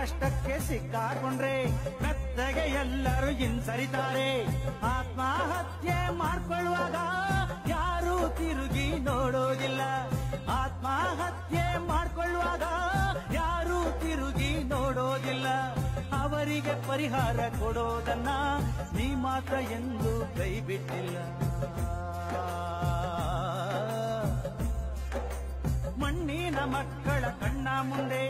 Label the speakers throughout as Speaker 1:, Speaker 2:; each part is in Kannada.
Speaker 1: ಕಷ್ಟಕ್ಕೆ ಸಿಕ್ಕಾಕೊಂಡ್ರೆ ಮೆತ್ತಗೆ ಎಲ್ಲರೂ ಹಿಂಸರಿತಾರೆ. ಆತ್ಮಹತ್ಯೆ ಮಾಡ್ಕೊಳ್ಳುವಾಗ ಯಾರು ತಿರುಗಿ ನೋಡೋದಿಲ್ಲ. ಆತ್ಮಹತ್ಯೆ ಮಾಡ್ಕೊಳ್ಳುವಾಗ ಯಾರು ತಿರುಗಿ ನೋಡೋದಿಲ್ಲ. ಅವರಿಗೆ ಪರಿಹಾರ ಕೊಡೋದನ್ನ ನೀ ಮಾತ್ರ ಎಂದು ಕೈ ಬಿಟ್ಟಿಲ್ಲ. ಮಕ್ಕಳ ಕಣ್ಣ ಮುಂದೆ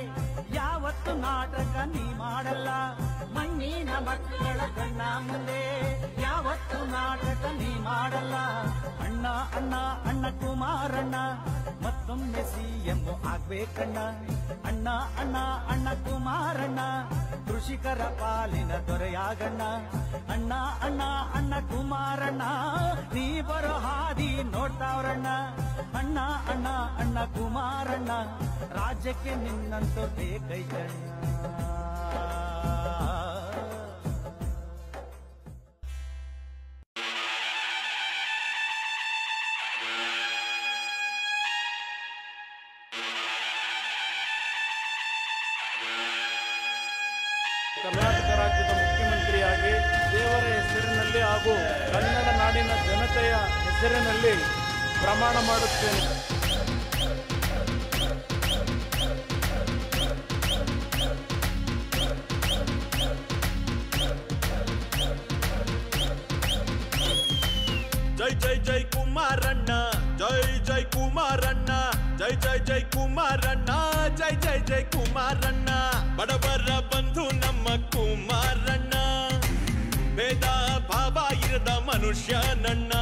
Speaker 1: ಯಾವತ್ತು ನಾಟಕ ನೀ ಮಾಡಲ್ಲ? ಮಣ್ಣಿನ ಮಕ್ಕಳ ಕಣ್ಣ ಮುಂದೆ ಯಾವತ್ತು ನಾಟಕ ನೀ ಮಾಡಲ್ಲ? ಅಣ್ಣ ಅಣ್ಣ ಅಣ್ಣ ಕುಮಾರಣ್ಣ, ಮತ್ತೊಮ್ಮೆ ಸಿಎಂ ಆಗ್ಬೇಕಣ್ಣ. ಅಣ್ಣ ಅಣ್ಣ ಅಣ್ಣ ಕುಮಾರಣ್ಣ, ಕೃಷಿಕರ ಪಾಲಿನ ದೊರೆಯಾಗಣ್ಣ. ಅಣ್ಣ ಅಣ್ಣ ಅಣ್ಣ ಕುಮಾರಣ್ಣ, ನೀ ಬರೋ ಹಾದಿ ನೋಡ್ತಾವ್ರಣ್ಣ. ಅಣ್ಣ ಅಣ್ಣ ಅಣ್ಣ, ಕುಮಾರಣ್ಣ, ರಾಜ್ಯಕ್ಕೆ ನಿನ್ನಂತೂ ಬೇಕೈತಣ್ಣ
Speaker 2: ಕರ್ನಾಟಕ ರಾಜ್ಯದ ಮುಖ್ಯಮಂತ್ರಿಯಾಗಿ ದೇವರ ಹೆಸರಿನಲ್ಲಿ ಹಾಗೂ ಕನ್ನಡ ನಾಡಿನ ಜನತೆಯ ಹೆಸರಿನಲ್ಲಿ ಪ್ರಮಾಣ ಮಾಡುತ್ತೇನೆ.
Speaker 3: ಜೈ ಜೈ ಜೈ ಕುಮಾರಣ್ಣ, ಜೈ ಜೈ ಕುಮಾರಣ್ಣ, ಜೈ ಜೈ ಜೈ ಕುಮಾರಣ್ಣ, ಜೈ ಜೈ ಜೈ ಕುಮಾರಣ್ಣ. ಬಡವರ ಬಂಧು ನಮ್ಮ ಕುಮಾರಣ್ಣ. ಭೇದ ಭಾವ ಇರದ ಮನುಷ್ಯನಣ್ಣ.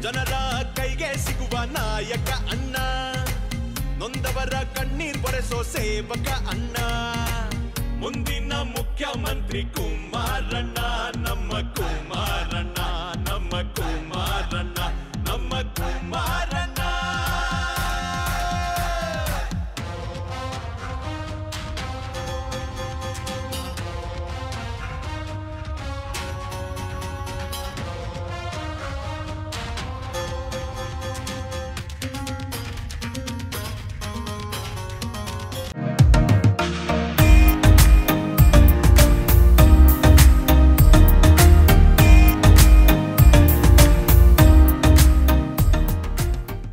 Speaker 3: ಜನರ ಕೈಗೆ ಸಿಗುವ ನಾಯಕ ಅಣ್ಣ. ನೊಂದವರ ಕಣ್ಣೀರ್ ಬರೆಸೋ ಸೇವಕ ಅಣ್ಣ.